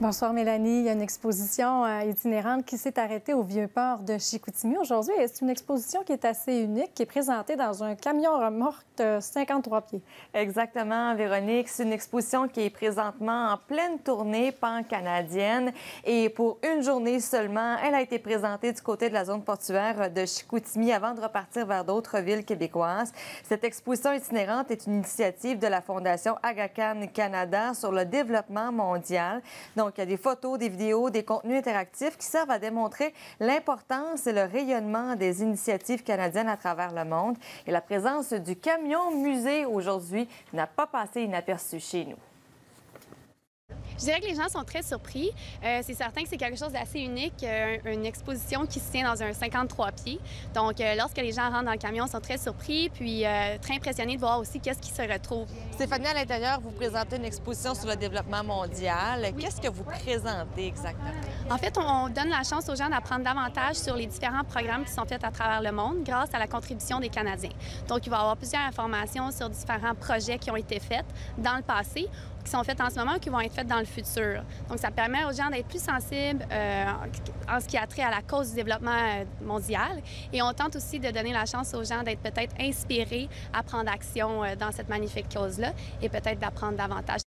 Bonsoir Mélanie. Il y a une exposition euh, itinérante qui s'est arrêtée au Vieux-Port de Chicoutimi aujourd'hui. C'est une exposition qui est assez unique, qui est présentée dans un camion remorque de 53 pieds. Exactement, Véronique. C'est une exposition qui est présentement en pleine tournée pan-canadienne. Et pour une journée seulement, elle a été présentée du côté de la zone portuaire de Chicoutimi avant de repartir vers d'autres villes québécoises. Cette exposition itinérante est une initiative de la Fondation Aga Khan Canada sur le développement mondial. Donc, donc, il y a des photos, des vidéos, des contenus interactifs qui servent à démontrer l'importance et le rayonnement des initiatives canadiennes à travers le monde. Et la présence du camion musée aujourd'hui n'a pas passé inaperçue chez nous. Je dirais que les gens sont très surpris. Euh, c'est certain que c'est quelque chose d'assez unique, euh, une exposition qui se tient dans un 53 pieds. Donc, euh, lorsque les gens rentrent dans le camion, ils sont très surpris, puis très impressionnés de voir aussi qu'est-ce qui se retrouve. Stéphanie, à l'intérieur, vous présentez une exposition sur le développement mondial. Qu'est-ce que vous présentez exactement? En fait, on donne la chance aux gens d'apprendre davantage sur les différents programmes qui sont faits à travers le monde grâce à la contribution des Canadiens. Donc, il va y avoir plusieurs informations sur différents projets qui ont été faits dans le passé qui sont faites en ce moment ou qui vont être faites dans le Donc, ça permet aux gens d'être plus sensibles euh, en ce qui a trait à la cause du développement euh, mondial. Et on tente aussi de donner la chance aux gens d'être peut-être inspirés à prendre action euh, dans cette magnifique cause-là et peut-être d'apprendre davantage.